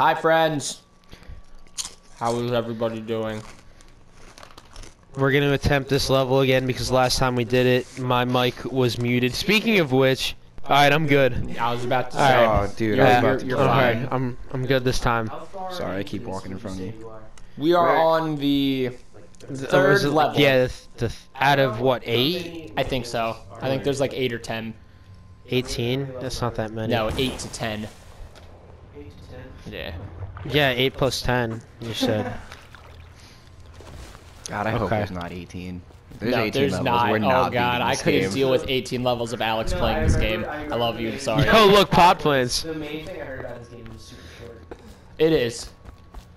Hi, friends. How is everybody doing? We're gonna attempt this level again because last time we did it, my mic was muted. Speaking of which, alright, I'm good. I was about to say. right. Oh, dude, You're- I was about you're- to you're cry. fine. Alright, I'm I'm good this time. Sorry, I keep walking in front of you. We are Where- on the. Th- oh, Third was it- level. Yeah, the, the, out of what eight? I think so. I think there's like eight or ten. 18? That's not that many. No, eight to ten. Yeah. Yeah, eight plus ten. You said. God, I hope Okay. there's not 18. There's no, 18 there's levels. not. We're oh not god, I couldn't game. deal with 18 levels of Alex playing this game. I love you. Sorry. Yo, look, pot plants. The main thing I heard about this game was super short. It is.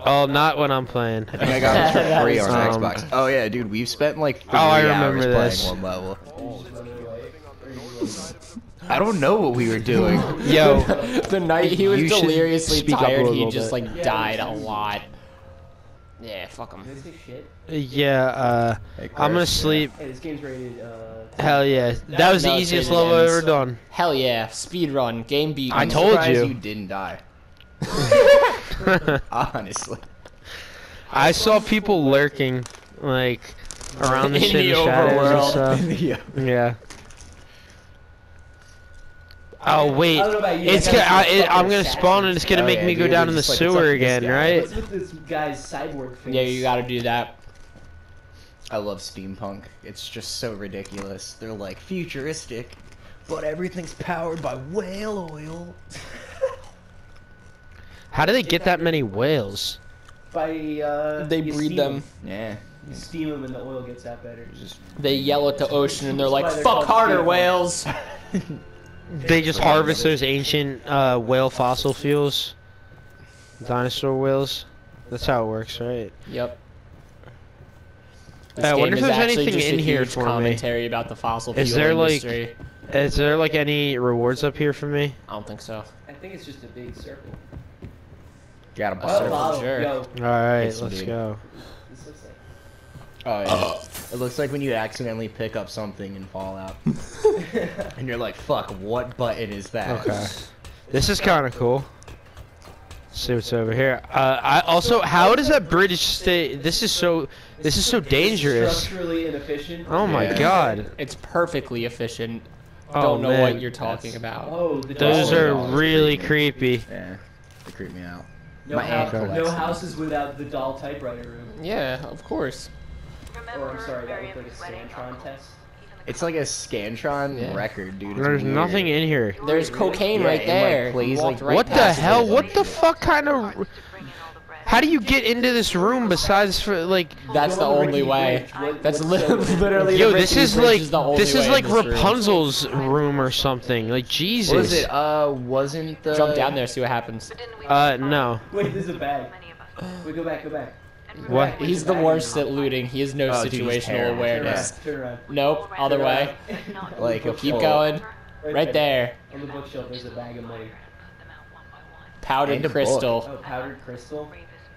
Oh, not when I'm playing. I think I got it for free on um, Xbox. Oh yeah, dude, we've spent like three Oh, I hours remember playing one level. I don't know what we were doing. Yo, the night he was deliriously speak up a tired, he just bit. like died a lot. Yeah, fuck him. Did I say shit? yeah, uh, Hey, I'm gonna Chris. sleep. Hey, this game's rated, uh... Hell yeah. That was the easiest level I've ever done. Hell yeah, speed run, game beat. I told you. you didn't die. Honestly. I saw people lurking, like, around the In city the shadows overworld. and stuff. yeah. Yeah. Oh wait, I don't know about you, it's gonna. I, it, I'm gonna spawn and it's gonna Oh, make yeah, me go down in the like, sewer with this again, right? What's with this guy's cyborg face? Yeah, you gotta do that. I love steampunk. It's just so ridiculous. They're like futuristic, but everything's powered by whale oil. How do they get that many whales? By, uh... They breed steam them. Yeah. You steam them and the oil gets that better. Just They yell at the ocean and they're like, they're "Fuck harder, speed whales." They just harvest those ancient uh, whale fossil fuels, dinosaur whales. That's how it works, right? Yep. I wonder if there's anything in here huge for me. about the fossil fuel Is there, like- Is there like any rewards up here for me? I don't think so. I think it's just a big circle. got a Oh, bottle. bottle. sure. Yo, All right, Yes, let's dude. go. This looks like... Oh yeah. It looks like when you accidentally pick up something in Fallout, and you're like, "Fuck, what button is that?" Okay. This is kind of cool. Let's see what's over here. Uh, I also, how does that bridge stay? This is so. This is so dangerous. Structurally inefficient. Oh my Yeah. god. It's perfectly efficient. Oh, Don't know man. what you're talking That's- about. Oh, the Those are really creepy. creepy. Yeah, they creep me out. No, My house, no houses without the doll typewriter room. Yeah, of course. Or I'm sorry, that looked like a Scantron test. It's like a Scantron Yeah. record, dude. It's There's weird. nothing in here. There's cocaine Yeah, right it, like, there. plays, like, right What the hell? What the fuck kind of? How do you get into this room besides for like? That's the only way. That's what's li- so- literally. Yo, this is like is this is like this. Rapunzel's room or something. Like Jesus. What is it? Uh, wasn't the Jump down there, see what happens. Uh, no. Wait, there's a bag. Wait, go back, go back. What? He's the worst at looting. He has no Oh, dude, he's situational terrible. Turn around. awareness. Turn around. Nope, other way. around. Like a Keep going. Right there. On the bookshelf, there's a bag of money. Powdered And crystal. Oh, powdered crystal.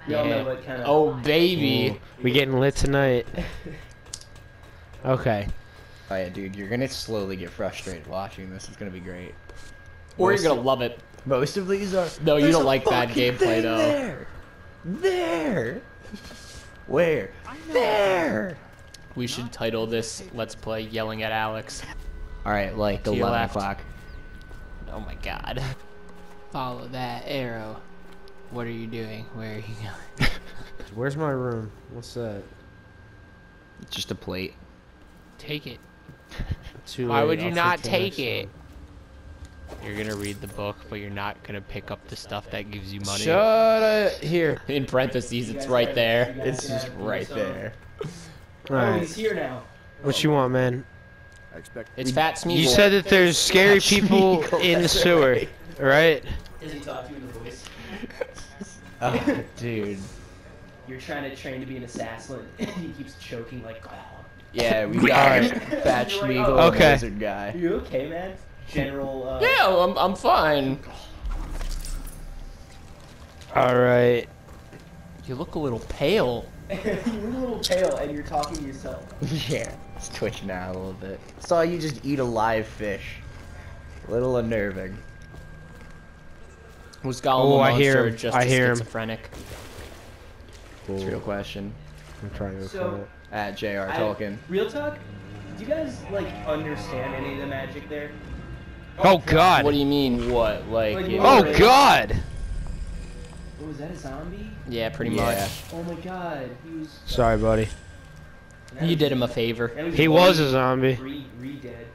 You know Yeah. what kind of. Oh baby. Ooh, we getting lit tonight. Okay. Oh yeah, dude, you're gonna slowly get frustrated watching this. It's gonna be great. Or you're gonna of- love it. Most of these are. No, you don't like bad gameplay, though. There, there, where, there. We should title this Let's Play Yelling at Alex. All right, like To your 11 o'clock. Oh my god. Follow that arrow. What are you doing? Where are you going? Where's my room? What's that? Just a plate. Take it. Too Why late, would you I'll not take next it? You're gonna read the book, but you're not gonna pick up the stuff that gives you money. Shut up. Here. In parentheses, it's right there. It's just right son. there. Oh, he's here now. What you want, man? I Expect It's Fat Smeagol. You said that there's scary people in the sewer, right. right? Does he talk to you in the voice? Oh, dude. You're trying to train to be an assassin, and he keeps choking like. Yeah, we got Fat You're like, Smeagol, oh. Okay. Wizard guy. You okay, man? General. Uh, Yeah, I'm, I'm fine. All right. You look a little pale. you look a little pale, and you're talking to yourself. Yeah, it's twitching out a little bit. Saw you just eat a live fish. A little unnerving. Was Gollum Oh, a I monster hear or him. just I a hear him. schizophrenic? It's a real question. I'm trying to So- recall it. At J.R. Tolkien. Real talk. Do you guys like understand any of the magic there? Oh God. What do you mean? What? Like? Like, Oh Really? God. Oh, was that a zombie? yeah, pretty Yeah. Oh my god, he was. Sorry, buddy. You did him a favor. and He was a zombie. Re, re dead.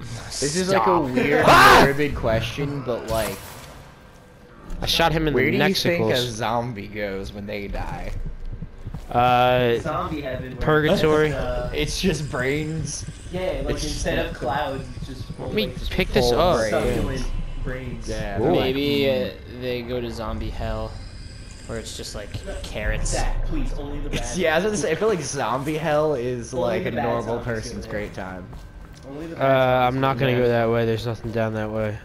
This is like a weird, Ah! morbid question, but like, I shot him in where the do you think a zombie goes when they die? Uh, Zombie heaven. where- Purgatory. Uh, It's just brains. yeah, like It's just instead of like- clouds, it's just. Let me pick this full up. brain. Brains. Yeah. Ooh. Maybe uh, they go to zombie hell, where it's just like carrots. Zach, please, only the bad. Yeah, I was gonna say, I feel like zombie hell is Only like a normal person's great time. Uh, I'm not gonna go that way. There's nothing down that way.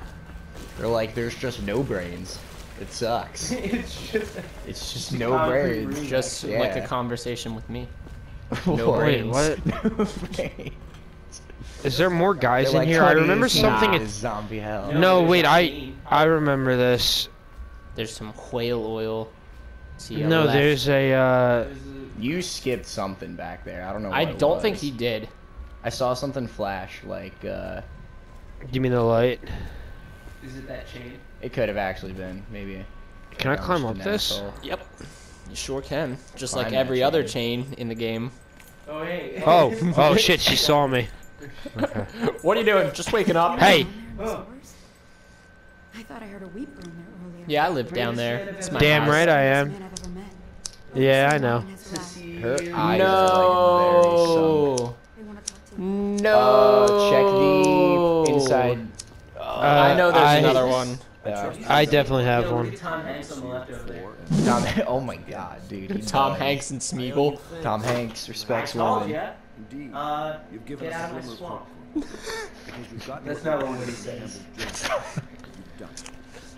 They're like, there's just no brains. It sucks. it's just. It's just no brains. room. Just like a conversation with me. No What? Wait, brains. what? No brains. Is there more guys They're in like, here? I remember something. not at- zombie hell. No, No, wait. I. I remember this. There's some whale oil. See, No, left. there's a. Uh, You skipped something back there. I don't know. I what it don't think was. he did. I saw something flash. Like, uh, give me the light. Is it that chain? it could have actually been maybe. Can I climb up this? asshole. Yep. You sure can. Just Climb like that every other chain. chain in the game. Oh hey. Oh, oh shit! She saw me. What are you doing? Just waking up. Hey, Oh. I thought I heard a weeper in there earlier. Yeah, I live down there. It's my damn house. right I am. man I've. Yeah, I know. has To left. Her you. eyes are like very. No. Want to talk to you. No. Uh, check the inside. I know there's I- another one. Uh, I definitely have Yo, one. Tom Hanks on the left over there. Tom, oh my god, dude. Tom. Hanks and Smeagol. Tom Hanks respects I told women. Ya. Indeed. Uh, You've given get us out a of my swamp. hope. Because you've got That's not what power he to says. you've done.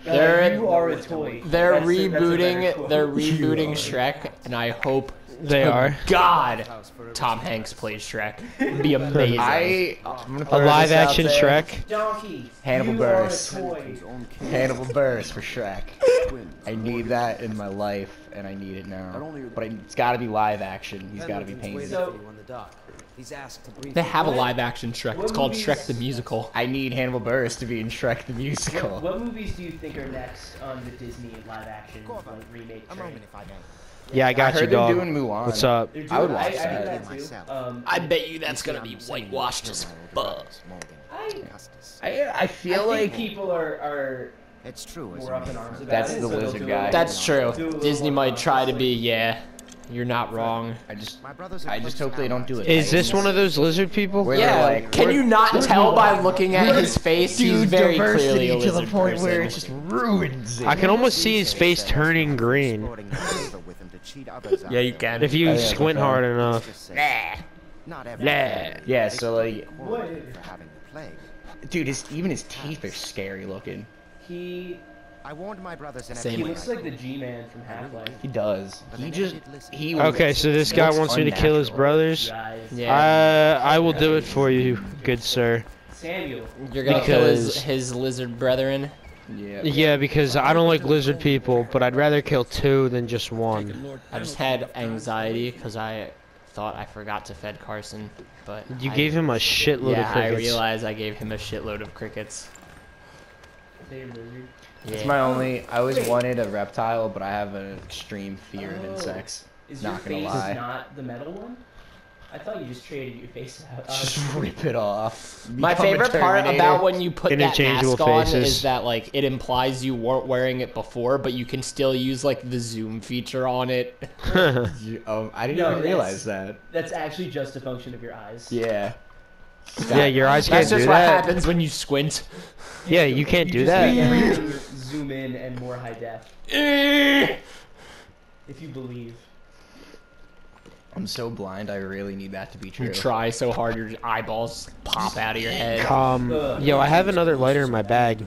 They're- you are a toy. They're That's a- that's a better rebooting. quote. They're rebooting Shrek, and I hope They to are. God, Tom Hanks plays Shrek. It'd be amazing. I, I'm gonna A throw live this out action there. Shrek. Donkey. Hannibal you Buress. Are a toy. His own king. Hannibal Buress for Shrek. I need that in my life, and I need it now. only are But it's got to be live action. He's got to be painted. So- He's asked to brief They have a live action Shrek. It's called movies- Shrek the Musical. I need Hannibal Buress to be in Shrek the musical. what movies do you think are next on the Disney live action like remake train? Yeah, I I got heard you, dog. doing Mulan. What's up? They're I would watch I, I that. did that too. Um, I bet you that's gonna be whitewashed as fuck. I, I, I I feel think like people are, are It's true. more up in arms about That's it. the so lizard guy. That's true. do a little Disney might try to be, yeah. You're not wrong. I just My brothers I just hope they don't do it. Is this one of those lizard people? Where Yeah. like, Can you not tell by looking at his face? He's Dude, very diversity clearly a to the point person. where it just ruins it. I can almost see his face turning green. Yeah, you can. If you Oh, yeah, squint hard enough. Not Blah. Yeah, so like, What? for having the plague. dude, his even his teeth are scary looking. He I warned my brothers and Same. he looks like the G-Man from Half-Life. He does. He just he. Okay, so this guy looks wants me to kill his brothers. Yeah. Uh, I will do it for you, good sir. Samuel. You're gonna kill his, his lizard brethren. Yeah. Yeah, because I don't like lizard people, but I'd rather kill two than just one. I just had anxiety because I thought I forgot to fed Carson, but You I- gave him a shitload Yeah, of crickets. I realized I gave him a shitload of crickets. They lizard. Yeah. It's my only. I always wanted a reptile, but I have an extreme fear of Oh. insects. Is Not your gonna face lie. not the metal one? I thought you just traded your face out. Just rip it off. My Become a favorite part about when you put that Interchangeable mask on faces. is that like it implies you weren't wearing it before, but you can still use like the zoom feature on it. You- Oh, I didn't No, even realize that. that's actually just a function of your eyes. Yeah. Yeah, your eyes can't That's do just what that. happens when you squint. Yeah, you can't do just make that. zoom in and more high def. Eh. If you believe. I'm so blind. I really need that to be true. You try so hard, your eyeballs pop out of your head. Um, yo, I have another lighter in my bag.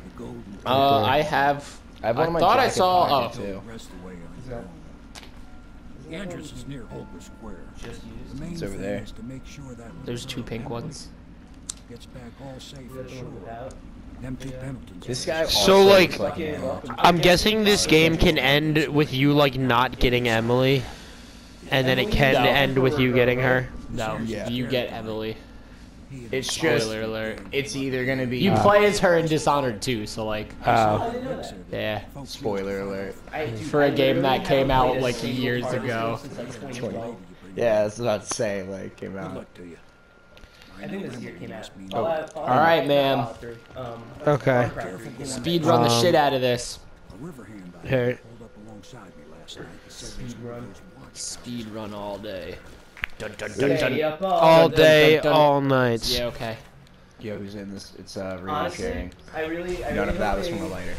Uh, I have. I have one in my thought I saw- oh. too. Rest away on Is your that own. The entrance is near Holger Square. just The used? main It's over thing there. is to make sure that There's two pink ones. Gets back all safe Is and sure. Them two Pendletons. This guy. So, like- looks an animal. I'm guessing this game can end with you like not getting Emily, and then it can No. end with you getting her. No, Yeah. you get Emily. It's just. Spoiler alert. It's either gonna be. You play as her in Dishonored 2, so like, Oh. yeah. Spoiler alert. For a game that came out, like, years part of this ago. since, like, 2012. Yeah, that's what I was about to say. Like, came Good out. Luck to you. I think this year came out. Ask me I'll, uh, I'll All right, I'll man. Um, Okay. Speed run the Um, shit out of this. A river hand I Here. pulled up alongside me last night. He said there's Speed run. Speed run all day. Dun, dun, dun, dun. up all, All day, dun, dun. all night. Yeah, okay. Yo, who's in this? It's uh, really Honestly, sharing. I really, I None really of that hope was from a lighter.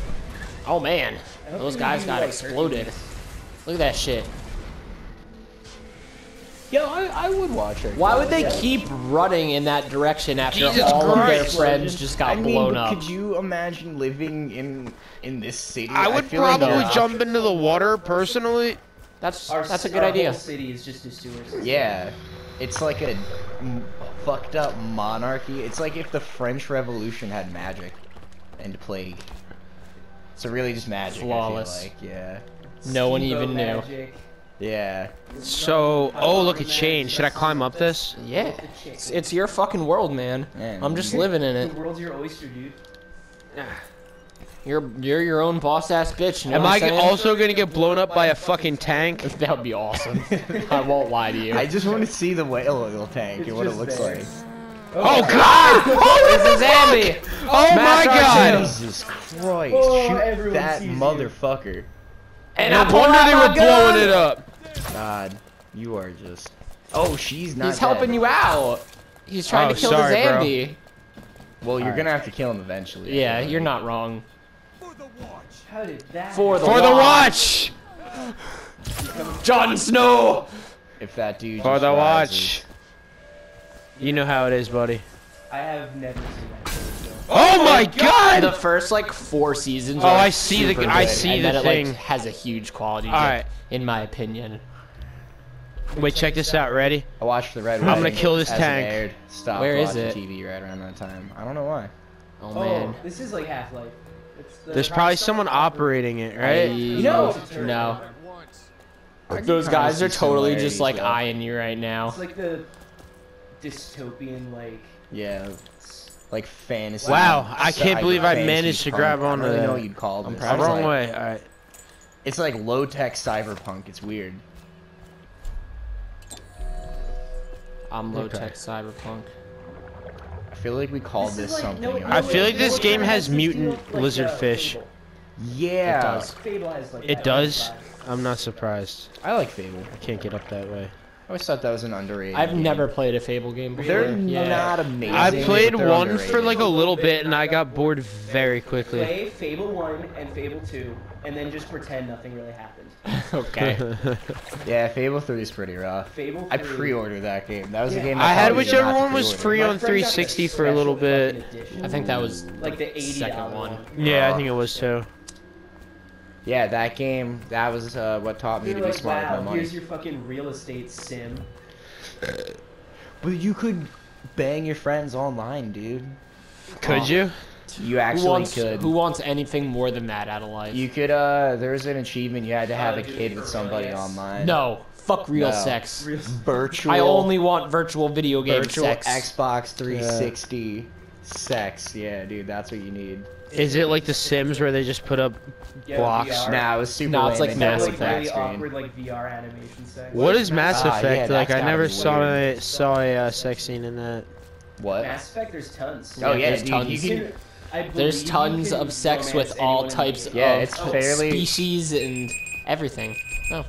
Oh man, those guys got like, exploded. Look at that shit. Yo, I, I would watch her. Why would they keep running in that direction after Jesus all of their friends just got I mean, blown up? could you imagine living in in this city? I would feel probably there's- jump into the water personally. That's Our, that's a c- good our idea. Whole city is just a sewer system. Yeah, it's like a m- fucked up monarchy. It's like if the French Revolution had magic and plague. So really just magic. Flawless. I feel like yeah, No one Steamboat even knew. Magic. yeah. So, oh look, it changed. Should I climb up this? Yeah, it's, it's your fucking world, man. Man, I'm just living in it. The world's your oyster, dude. You're you're your own boss ass bitch. You know Am what I I'm saying? also gonna get blown up by a fucking tank? That would be awesome. I won't lie to you. I just want to see the whale oil tank It's and what it looks there. like. Oh God! oh, this is Andy. Oh my God! Jesus Christ! Oh, Shoot that motherfucker! And No I wonder they were gun. blowing it up. God, you are just. Oh, she's not. He's helping you out. He's trying Oh, to kill sorry, the bro. Zambi. Well, you're Alright. gonna have to kill him eventually. Yeah, feel you're not wrong. For the watch. How did that? For the For the watch. watch! Jon Snow. If that dude. For just the rises. watch. You know how it is, buddy. I have never seen that. Show, so. Oh my god! The first like four seasons. Oh, are I see the- super I good, see and the then thing. It, like, has a huge quality. dip, Alright. In my opinion. Wait, check this out. Ready? I watched the Red one. I'm gonna kill this tank. It aired. Stopped Where is watching it? TV right around that time. I don't know why. Oh, Oh, man. this is like Half Life. The There's probably someone operating it, I- right? No. No. Those guys are totally just like though. eyeing you right now. It's like the dystopian like. Yeah, like fantasy. Wow, I can't believe I managed to punk. grab I don't really know what you'd call I'm this. proud It's of wrong like- way. Alright. It's like low tech cyberpunk. It's weird. I'm low Okay. tech cyberpunk. I feel like we called this, is like- something. no, no, I feel like this game has mutant feel like, lizardfish. uh, Fable. yeah, It does. Fable has like. It does? I'm not surprised. I like Fable. I can't get up that way. I always thought that was an underrated. I've game. never played a Fable game before. They're yeah. not amazing. I played they're one for like a little bit and I got bored very quickly. Play Fable One and Fable Two, and then just pretend nothing really happened. okay. Yeah, Fable 3 is pretty rough. Fable. 3. I pre-ordered that game. That was a Yeah. game. I had probably whichever didn't have to one was free My on friend got the 360 for a little bit. I think that was like the eighty second one. Yeah, I think it was too. Yeah, that game. That was uh, what taught me You're to be smart wow, with my money. here's your fucking real estate sim. But you could bang your friends online, dude. Could you? You Who actually wants could. who wants anything more than that out of life? You could. Uh, there was an achievement. You had to have Oh, a kid with somebody yes. online. no. Fuck real No. sex. Virtual. I only want virtual video game virtual sex. Xbox 360 sex. Yeah, dude, that's what you need. Is it like The Sims where they just put up Yeah, blocks? VR. Nah, it was super. No, it's like They had, Mass like black really screen. awkward like VR animation sex. What is Mass yeah, Effect? like I never saw weird. a saw a uh, sex scene in that. What? Mass Effect? There's tons. Oh yeah, there's dude, tons. you can. There's tons of sex with all types the- Yeah, of it's fairly- species and everything. No.